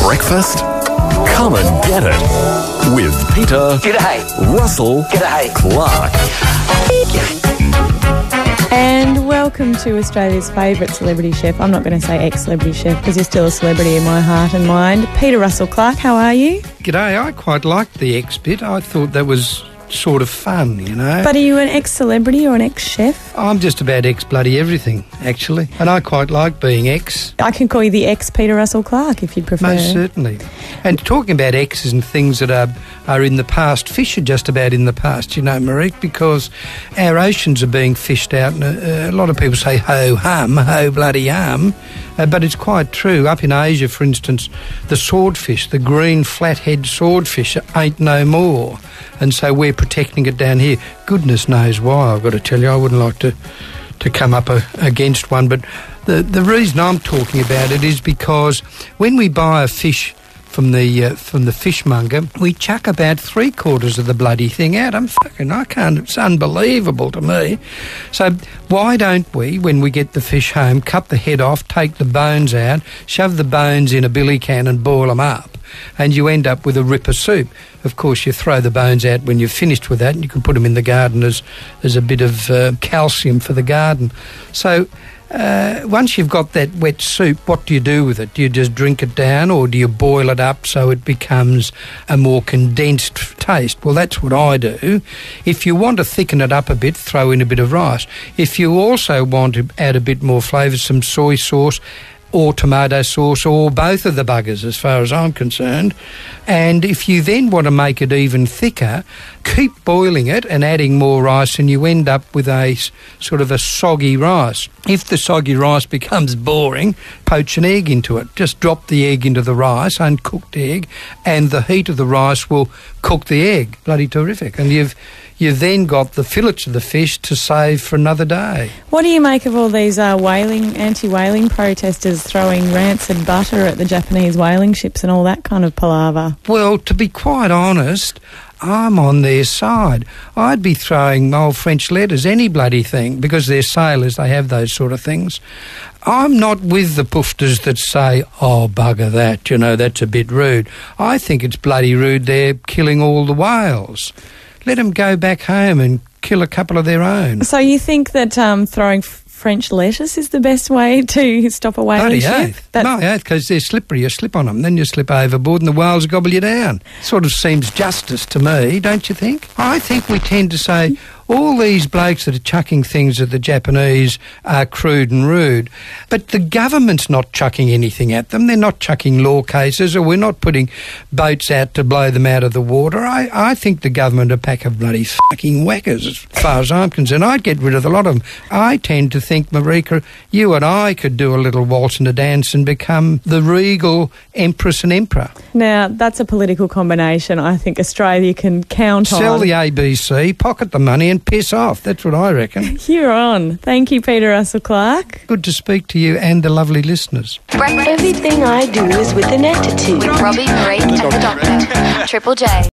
breakfast? Come and get it with Peter, G'day. Russell, G'day. Clarke. And welcome to Australia's favourite celebrity chef. I'm not going to say ex celebrity chef because you're still a celebrity in my heart and mind. Peter Russell Clarke, how are you? G'day, I quite liked the ex bit. I thought that was sort of fun, you know. But are you an ex celebrity or an ex chef? I'm just about ex bloody everything, actually. And I quite like being ex. I can call you the ex Peter Russell Clarke if you'd prefer. most certainly. And talking about exes and things that are, are in the past, fish are just about in the past, you know, Marieke, because our oceans are being fished out. And uh, a lot of people say ho hum, ho bloody hum. Uh, but it's quite true. Up in Asia, for instance, the swordfish, the green flathead swordfish, ain't no more. And so we're protecting it down here. Goodness knows why, I've got to tell you. I wouldn't like to, to come up a, against one. But the, the reason I'm talking about it is because when we buy a fish from the uh, from the fishmonger, we chuck about three quarters of the bloody thing out. I'm fucking, I can't. It's unbelievable to me. So why don't we, when we get the fish home, cut the head off, take the bones out, shove the bones in a billy can, and boil them up, and you end up with a ripper soup. Of course, you throw the bones out when you're finished with that, and you can put them in the garden as as a bit of uh, calcium for the garden. So. Uh, once you've got that wet soup, what do you do with it? Do you just drink it down or do you boil it up so it becomes a more condensed taste? Well, that's what I do. If you want to thicken it up a bit, throw in a bit of rice. If you also want to add a bit more flavour, some soy sauce or tomato sauce or both of the buggers as far as I'm concerned. And if you then want to make it even thicker, keep boiling it and adding more rice and you end up with a sort of a soggy rice. If the soggy rice becomes boring, poach an egg into it. Just drop the egg into the rice, uncooked egg, and the heat of the rice will cook the egg. Bloody terrific. And you've you've then got the fillets of the fish to save for another day. What do you make of all these uh, whaling, anti whaling protesters throwing rancid butter at the Japanese whaling ships and all that kind of palaver? Well, to be quite honest, I'm on their side. I'd be throwing old French letters, any bloody thing, because they're sailors, they have those sort of things. I'm not with the poofters that say, oh, bugger that, you know, that's a bit rude. I think it's bloody rude they're killing all the whales. Let them go back home and kill a couple of their own. So you think that um, throwing French lettuce is the best way to stop a whaling Bloody ship? That's- oath, because they're slippery. You slip on them, then you slip overboard and the whales gobble you down. Sort of seems justice to me, don't you think? I think we tend to say all these blokes that are chucking things at the Japanese are crude and rude. But the government's not chucking anything at them. They're not chucking law cases or we're not putting boats out to blow them out of the water. I, I think the government are a pack of bloody fucking whackers as far as I'm concerned. I'd get rid of a lot of them. I tend to think, Marieke, you and I could do a little waltz and a dance and become the regal empress and emperor. Now, that's a political combination I think Australia can count Sell on. the ABC, pocket the money and piss off. That's what I reckon. You're on. Thank you, Peter Russell Clarke. Good to speak to you and the lovely listeners. Everything I do is with an attitude. With Robbie, Marieke, and the Doctor. Triple J.